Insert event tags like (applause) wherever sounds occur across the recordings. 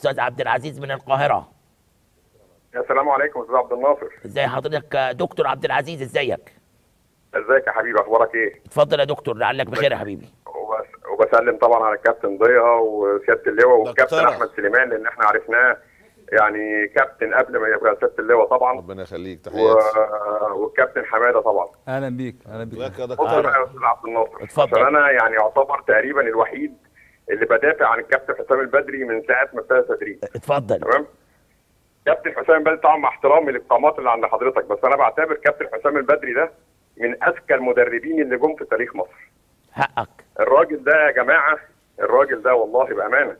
أستاذ عبد العزيز من القاهرة. السلام عليكم أستاذ عبد الناصر. ازي حضرتك؟ يا دكتور عبد العزيز إزيك؟ إزيك يا حبيبي؟ أخبارك إيه؟ اتفضل يا دكتور لعلك بخير يا حبيبي. وبس وبسلم طبعا على الكابتن ضياء وسيادة اللواء والكابتن. أحمد سليمان لأن إحنا عرفناه يعني كابتن قبل ما يبقى سيادة اللواء طبعا. ربنا يخليك و... تحياتي والكابتن حمادة طبعا. أهلا بيك أهلا بيك. يا دكتور عبد الناصر. اتفضل. أنا يعني اعتبر تقريبا الوحيد اللي بدافع عن الكابتن حسام البدري من ساعة ما ابتدى تدريب. اتفضل. تمام؟ كابتن حسام البدري طبعا مع احترامي للقامات اللي عند حضرتك بس أنا بعتبر كابتن حسام البدري ده من أذكى المدربين اللي جم في تاريخ مصر. حقك. الراجل ده يا جماعة الراجل ده والله بأمانة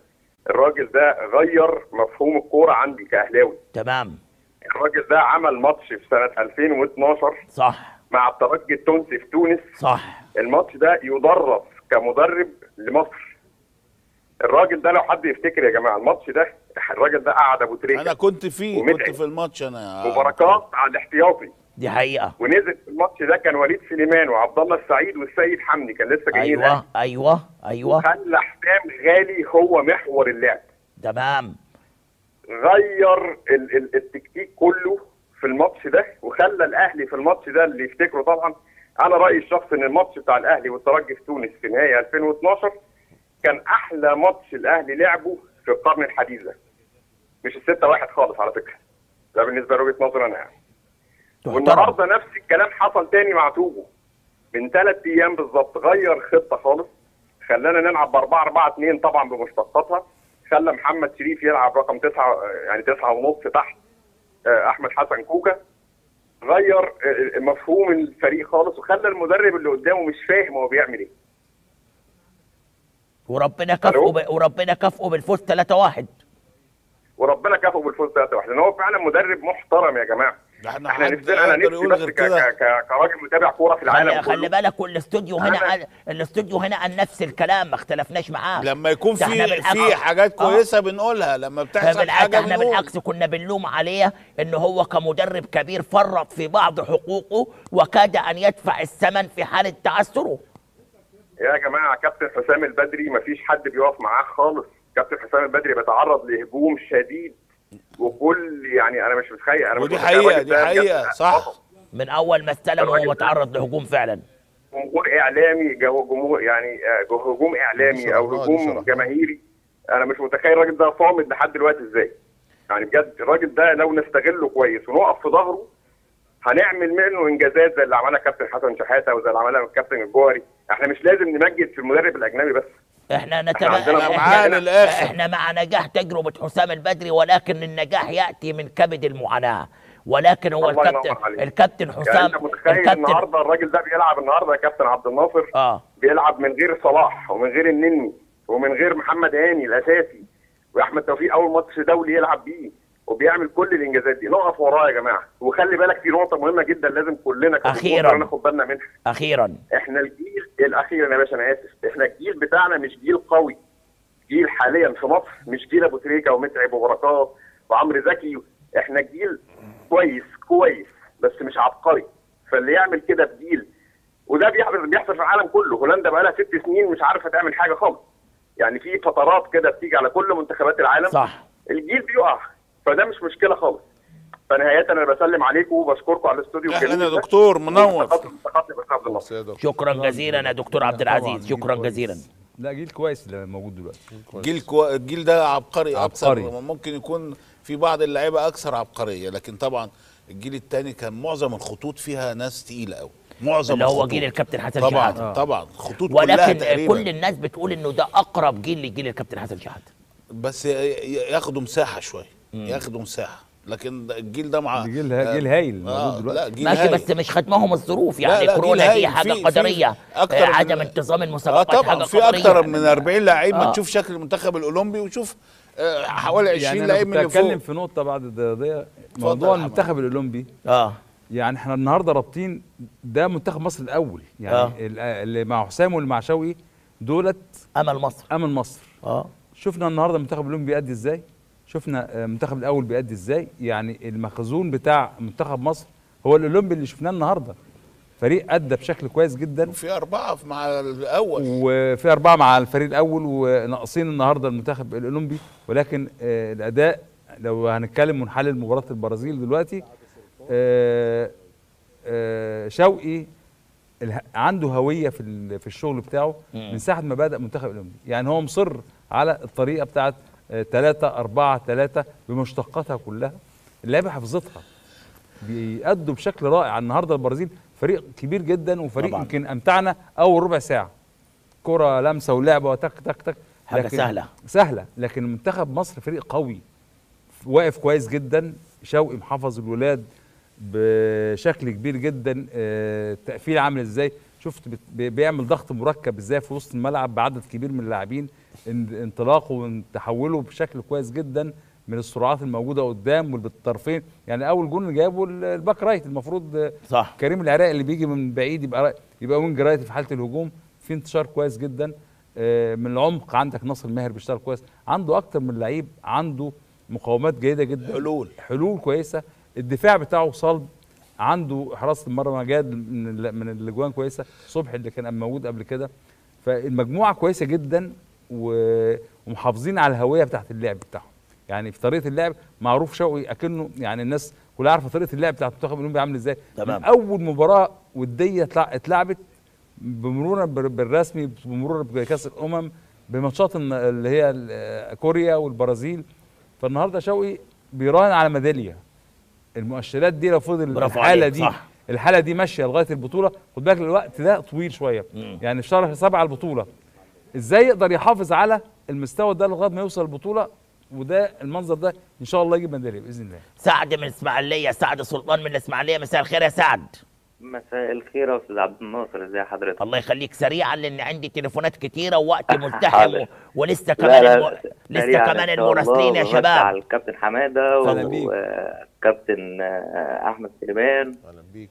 الراجل ده غير مفهوم الكورة عندي كأهلاوي. تمام. الراجل ده عمل ماتش في سنة 2012 صح. مع الترجي التونسي في تونس. صح. الماتش ده يدرس كمدرب لمصر. الراجل ده لو حد يفتكر يا جماعة الماتش ده الراجل ده قعد أبو تريكة أنا كنت فيه ومتعب. كنت في الماتش أنا يا وبركات على الاحتياطي دي حقيقة. ونزل في الماتش ده كان وليد سليمان وعبد الله السعيد والسيد حمدي كان لسه جايين أيوه أيوه أيوه. خلى حسام غالي هو محور اللعب. تمام. غير ال- ال- التكتيك كله في الماتش ده وخلى الأهلي في الماتش ده اللي يفتكره طبعا. أنا رأيي الشخصي إن الماتش بتاع الأهلي والترجي في تونس في نهائي 2012 كان أحلى ماتش الأهلي لعبه في القرن الحديث ده مش الستة واحد خالص على فكرة. ده بالنسبة لوجهة نظري أنا يعني. والنهارده نفس الكلام حصل تاني مع توجو. من ثلاث أيام بالظبط غير خطة خالص. خلانا نلعب ب 4 4 2 طبعا بمشتقاتها. خلى محمد شريف يلعب رقم تسعة يعني تسعة ونص تحت آه، أحمد حسن كوكا. غير آه، مفهوم الفريق خالص. وخلى المدرب اللي قدامه مش فاهم هو بيعمل إيه. وربنا كافئه؟ ب... وربنا كافئه بالفوز 3-1 وربنا كافئه بالفوز 3 1 لأن هو فعلا مدرب محترم يا جماعة. إحنا نفسنا أنا نفسي بس ك- ك- ك- كراجل متابع كورة في العالم خلي, خلي بالك والاستوديو هنا أنا- عن الاستوديو هنا عن نفس الكلام ما اختلفناش معاه. لما يكون في في حاجات آه. كويسة بنقولها. لما بتحصل بالعكس حاجة إحنا بنقول. بالعكس كنا بنلوم عليه إن هو كمدرب كبير فرط في بعض حقوقه وكاد أن يدفع الثمن في حاله تعثره يا جماعة كابتن حسام البدري مفيش حد بيقف معاه خالص. كابتن حسام البدري بيتعرض لهجوم شديد وكل يعني أنا مش متخيل أنا مش ودي متخيل حقيقة دي حقيقة صح. من أول ما استلم ده- متعرض لهجوم فعلا. جمهور إعلامي جمهور يعني آه، هجوم إعلامي أو هجوم. جماهيري. أنا مش متخيل الراجل ده صامد لحد دلوقتي إزاي. يعني بجد الراجل ده لو نستغله كويس ونقف في ظهره هنعمل منه إنجازات زي اللي عملها كابتن حسن شحاتة وزي اللي عملها الكابتن الجوهري. إحنا مش لازم نمجد في المدرب الاجنبي بس. إحنا نتمنى إحنا. إحنا مع نجاح تجربة حسام البدري ولكن النجاح يأتي من كبد المعاناة. ولكن هو الكابتن. الكابتن يعني حسام انت متخيل الكابتن النهارده الراجل ده بيلعب النهارده يا كابتن عبد الناصر آه. بيلعب من غير صلاح ومن غير النني ومن غير محمد هاني الأساسي. وأحمد توفيق أول ماتش دولي يلعب بيه. وبيعمل كل الإنجازات دي. نقف وراه يا جماعة. وخلي بالك في نقطة مهمة جدا لازم كلنا أخيراً. ناخد بالنا منها. أخيرا. إحنا الجيل الاخير يا باشا أنا آسف. إحنا الجيل بتاعنا مش جيل قوي. جيل حاليا في مصر مش جيل أبو تريكة ومتعب وبركات وعمرو زكي. إحنا جيل كويس كويس بس مش عبقري. فاللي يعمل كده في جيل وده بيحصل بيحصل في العالم كله. هولندا بقى لها ست سنين مش عارفة تعمل حاجة خالص. يعني في فترات كده بتيجي على كل منتخبات العالم. صح. الجيل بيقع. فده مش مشكلة خالص. فنهاية أنا بسلم عليكم وبشكركم على الاستوديو أهلا الجميل يا. دكتور منور. شكرا جزيلا يا دكتور عبد العزيز. شكرا. جزيلا. لا جيل كويس اللي موجود دلوقتي. جيل كو... الجيل ده عبقري. أكثر عبقري. ممكن يكون في بعض اللعيبة أكثر عبقرية لكن طبعا الجيل الثاني كان معظم الخطوط فيها ناس تقيلة قوي معظم اللي هو. جيل الكابتن حسن طبعا شحاته طبعا. خطوط كلها ولكن تقريبا. كل الناس بتقول إنه ده أقرب جيل لجيل الكابتن حسن شحاته بس ياخدوا مساحة شوية. ياخدوا مساحة. لكن الجيل ده مع جيل جيل هايل موجود آه دلوقتي. لا جيل ماشي. بس مش خدمهم الظروف. يعني لا، كورونا دي هايل. حاجة في- في قدرية. أكتر آه، من- عدم انتظام المسابقات طبعا. حاجة في أكتر من 40 لعيب ما آه. تشوف شكل المنتخب الأولمبي وتشوف آه، حوالي 20 يعني لعيب من اللي فوق. في نقطة بعد يا موضوع. المنتخب الأولمبي. آه. يعني إحنا النهارده رابطين ده منتخب مصر الأول. يعني آه. ال- اللي مع حسام واللي مع شوقي دولت أمل مصر. أمل مصر. آه. شفنا النهارده المنتخب الأولمبي بيأدي إزاي؟ شفنا آه، المنتخب الأول بيأدي إزاي. يعني المخزون بتاع منتخب مصر هو الأولمبي اللي شفناه النهارده. فريق أدى بشكل كويس جدا. وفي أربعة مع الأول. وفي أربعة مع الفريق الأول وناقصين النهاردة المنتخب الأولمبي. ولكن آه الأداء لو هنتكلم ونحلل مباراة البرازيل دلوقتي آه آه شوقي عنده هوية في في الشغل بتاعه من ساعة ما بدأ منتخب الأولمبي. يعني هو مصر على الطريقة بتاعت 3 4 3 بمشتقاتها كلها. اللعيبة حفظتها. بيأدوا بشكل رائع. النهارده البرازيل فريق كبير جدا وفريق طبعاً. يمكن أمتعنا أول ربع ساعة. كرة لمسة ولعبة وتك تك تك. حاجة لكن- سهلة. سهلة. لكن منتخب مصر فريق قوي. واقف كويس جدا. شوقي محافظ الولاد بشكل كبير جدا. آه، التقفيل عامل إزاي؟ شفت بيعمل ضغط مركب إزاي في وسط الملعب بعدد كبير من اللاعبين. انطلاقه وتحوله بشكل كويس جدا من السرعات الموجودة قدام والطرفين يعني أول جون جابه ال- ال back right المفروض صح. كريم العراقي اللي بيجي من بعيد يبقى يبقى wing right في حالة الهجوم. في انتشار كويس جدا. آه، من العمق عندك ناصر ماهر بيشتغل كويس. عنده أكتر من لعيب عنده مقومات جيدة جدا. حلول. حلول كويسة. الدفاع بتاعه صلب. عنده حراسة المرمى جاد من من الأجوان كويسة. صبحي اللي كان موجود قبل كده. فالمجموعة كويسة جدا. ومحافظين على الهوية بتاعت اللعب بتاعهم. يعني في طريقة اللعب معروف شوقي أكنه يعني الناس كلها عارفة طريقة اللعب بتاعت المنتخب الأولمبي عامل إزاي. تمام. أول مباراة ودية اتلع- اتلعبت بمرورا بال- بالرسمي بمرورا بكأس الأمم بماتشات اللي هي كوريا والبرازيل. فالنهاردة شوقي بيراهن على ميدالية. المؤشرات دي لو فضل الحالة دي صح. الحالة دي ماشية لغاية البطولة. خد بالك الوقت ده طويل شوية. مم. يعني في شهر سبعة البطولة. إزاي يقدر يحافظ على المستوى ده لغاية ما يوصل البطولة؟ وده المنظر ده إن شاء الله يجيب ميداليه بإذن الله. سعد من الاسماعيليه سعد سلطان من الاسماعيليه مساء الخير يا سعد. مساء الخير يا أستاذ عبد الناصر ازي حضرتك؟ الله يخليك سريعا لأن عندي تليفونات كتيرة ووقت (laughs) ملتحم. و... ولسه كمان لا الم... لسه كمان المراسلين يا شباب. على الكابتن حمادة. والكابتن آه، أحمد سليمان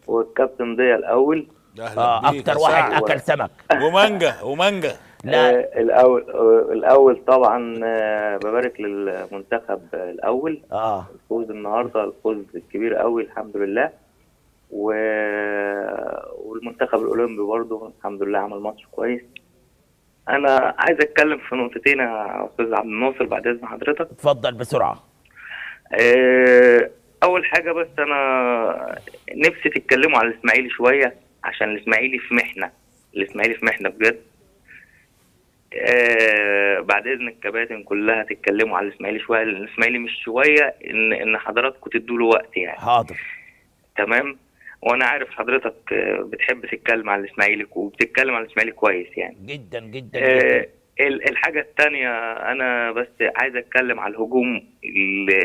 والكابتن ضياء الأول. أهلا بيك أكتر واحد. أكل سمك. ومانجا ومانجا. لا. آه، الأول آه، الأول طبعا آه، ببارك للمنتخب الأول. آه. الفوز النهارده الفوز الكبير قوي الحمد لله. و... والمنتخب الأولمبي برضه الحمد لله عمل ماتش كويس. أنا عايز أتكلم في نقطتين يا أستاذ عبد الناصر بعد إذن حضرتك. اتفضل بسرعة. آه، أول حاجة بس أنا نفسي تتكلموا على الإسماعيلي شوية عشان الإسماعيلي في محنة الإسماعيلي في محنة بجد. آه، بعد إذن الكباتن كلها تتكلموا على الإسماعيلي شوية لأن الإسماعيلي مش شوية ان إن حضراتكم تدوا له وقت يعني. حاضر. تمام؟ وأنا عارف حضرتك بتحب تتكلم على الإسماعيلي وبتتكلم على الإسماعيلي كويس يعني. جدا جدا, آه، جدا. ال- الحاجة التانية أنا بس عايز أتكلم على الهجوم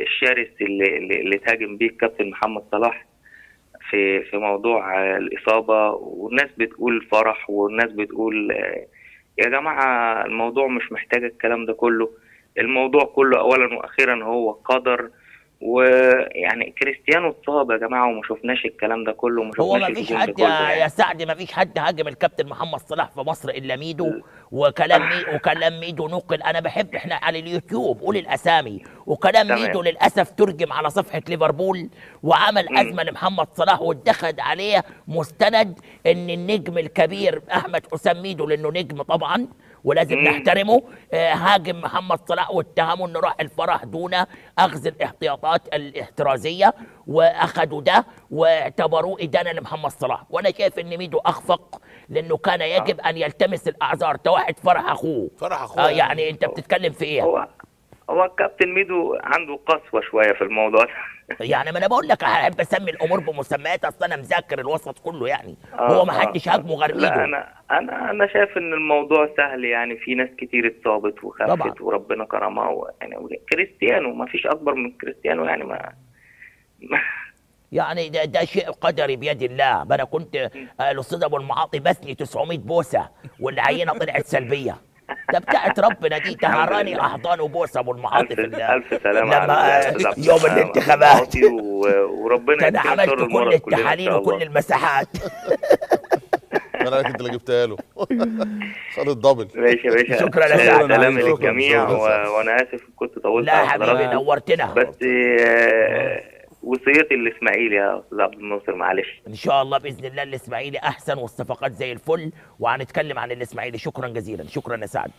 الشرس اللي, اللي تهاجم بيه الكابتن محمد صلاح في في موضوع الإصابة والناس بتقول فرح والناس بتقول آه، يا جماعة الموضوع مش محتاج الكلام ده كله. الموضوع كله أولا وأخيرا هو قدر ويعني كريستيانو اتصاب يا جماعة وما شفناش الكلام ده كله وما هو شفناش ما فيش حد يا. يا سعد ما فيش حد هاجم الكابتن محمد صلاح في مصر إلا ميدو وكلام مي وكلام ميدو نقل أنا بحب إحنا على اليوتيوب قول الأسامي وكلام تمام. ميدو للأسف ترجم على صفحة ليفربول وعمل. أزمة لمحمد صلاح واتخذ عليه مستند إن النجم الكبير أحمد حسام ميدو لأنه نجم طبعا ولازم. نحترمه. آه، هاجم محمد صلاح واتهموا إنه راح الفرح دون أخذ الاحتياطات الاحترازية وأخذوا ده واعتبروه إدانة لمحمد صلاح. وأنا شايف إن ميدو أخفق لأنه كان يجب أن يلتمس الأعذار. ده واحد فرح أخوه. فرح اخويا آه يعني. أنت بتتكلم في إيه؟ هو هو الكابتن ميدو عنده قسوة شوية في الموضوع ده. يعني ما أنا بقول لك احب اسمي الأمور بمسميات اصل أنا مذاكر الوسط كله يعني. آه، هو ما آه، حدش هاجمه غير لا أنا أنا أنا شايف إن الموضوع سهل يعني في ناس كتير اتصابت طبعا. وخفت وربنا كرمها يعني كريستيانو ما فيش أكبر من كريستيانو يعني ما, ما (laughs) يعني ده, ده شيء قدري بيد الله. ما أنا كنت آه، الأستاذ أبو المعاطي بسني 900 بوسة والعينة طلعت سلبية. ده بتاعت ربنا دي تهراني. احضان وبوسه ابو المعاطي ألف في ال- ألف سلامة لما آه، (laughs) يوم الانتخابات وربنا أنا عملت كل التحاليل وكل الله. المساحات (laughs) أنا أنت اللي جبتها له (laughs) خد الدبل ماشي يا باشا شكرا آه، سعد. سلام للجميع. وأنا آسف كنت طولت لا يا حبيبي. نورتنا بس آه، وصيتي الإسماعيلي يا أستاذ عبد الناصر معلش. إن شاء الله بإذن الله الإسماعيلي أحسن والصفقات زي الفل وهنتكلم عن الإسماعيلي. شكرا جزيلا شكرا يا سعد.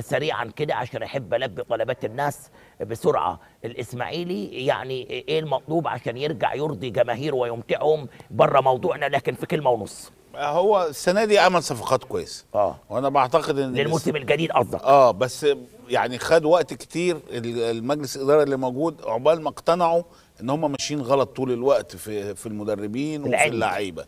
سريعا كده عشان أحب ألبي طلبات الناس بسرعة. الإسماعيلي يعني إيه المطلوب عشان يرجع يرضي جماهيره ويمتعهم بره موضوعنا لكن في كلمة ونص. هو السنة دي عمل صفقات كويسه آه. وأنا بعتقد إن للموسم الجديد قصدك. آه بس يعني خد وقت كتير ال- المجلس الاداره اللي موجود عقبال ما اقتنعوا إن هم ماشيين غلط طول الوقت في في المدربين وفي. اللعيبة.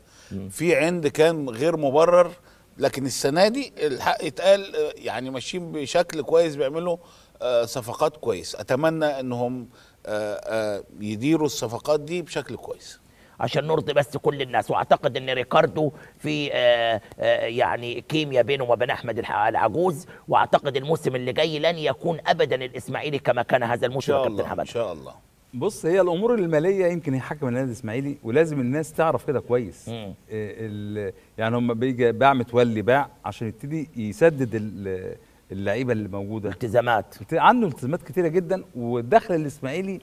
في عند كان غير مبرر لكن السنة دي الحق يتقال يعني ماشيين بشكل كويس بيعملوا آه، صفقات كويس. أتمنى إنهم آه، آه، يديروا الصفقات دي بشكل كويس. عشان نرضي بس كل الناس. وأعتقد إن ريكاردو في آه آه يعني كيمياء بينه وبين أحمد العجوز. وأعتقد الموسم اللي جاي لن يكون ابدا الإسماعيلي كما كان هذا الموسم يا كابتن الله إن حمد شاء الله. بص هي الأمور المالية يمكن هي حكم النادي الإسماعيلي ولازم الناس تعرف كده كويس. مم. ال- يعني هم بيجي باع متولي باع عشان يبتدي يسدد ال- اللعيبة اللي موجودة. التزامات الت- عنده التزامات كتيرة جدا والدخل الإسماعيلي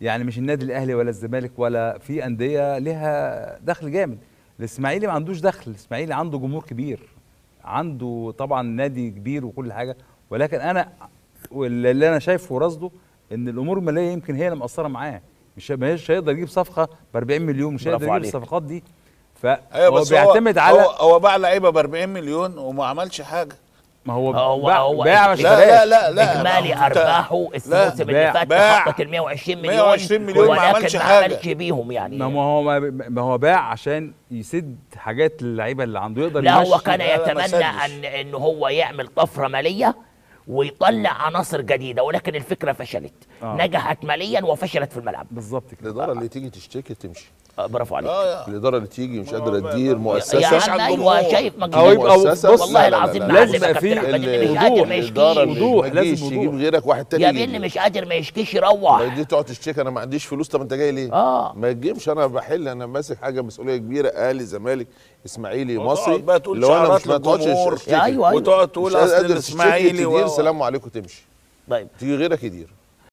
يعني مش النادي الأهلي ولا الزمالك ولا في أندية لها دخل جامد. الإسماعيلي ما عندوش دخل الإسماعيلي عنده جمهور كبير عنده طبعا نادي كبير وكل حاجة. ولكن أنا واللي اللي أنا شايفه ورصده إن الأمور المالية يمكن هي اللي مقصره معاه مش مش هيقدر يجيب صفقة ب 40 مليون مش هيقدر يجيب. الصفقات دي أيوه فهو بس بيعتمد هو على هو, هو باع لعيبة ب 40 مليون وما عملش حاجة ما هو هو- باع, هو باع ما لا-. لا لا لا إجمالي أرباحه لا، الموسم اللي فات. تخطت ال 120 مليون 120 مليون ما ولكن عملش ما حاجة. عملش بيهم يعني ما هو ما ما هو باع عشان يسد حاجات اللعيبه اللي عنده يقدر لا هو يمشي. كان لا، لا، ما يتمنى. ان إن هو يعمل طفرة مالية ويطلع عناصر جديدة ولكن الفكرة فشلت. آه. نجحت ماليا وفشلت في الملعب. بالظبط كده. الإدارة اللي تيجي تشتكي تمشي. آه، برافو عليك. يا- الإدارة اللي تيجي مش قادرة تدير مؤسسة. يا مفيش عم على أيوه. شايف مؤسسة بص، والله لا، لا، لا، العظيم لازم يا يبقى في أحمد، اللي مش وضوح. قادر ما الإدارة وضوح، لازم يجيب. غيرك واحد تاني يا. بني مش قادر ما يشكيش ما يروح دي تقعد تشتكي أنا ما عنديش فلوس. طب أنت جاي ليه؟ آه. ما تجيبش. أنا بحل أنا ماسك حاجة مسؤولية كبيرة أهلي زمالك إسماعيلي مصري. بقى تقول اللي هو أنا مش ما تقعدش أيوة، أيوة. وتقعد تقول أصل الاسماعيلي تدير و- سلام عليكم تمشي. طيب. تيجي غيرك يدير.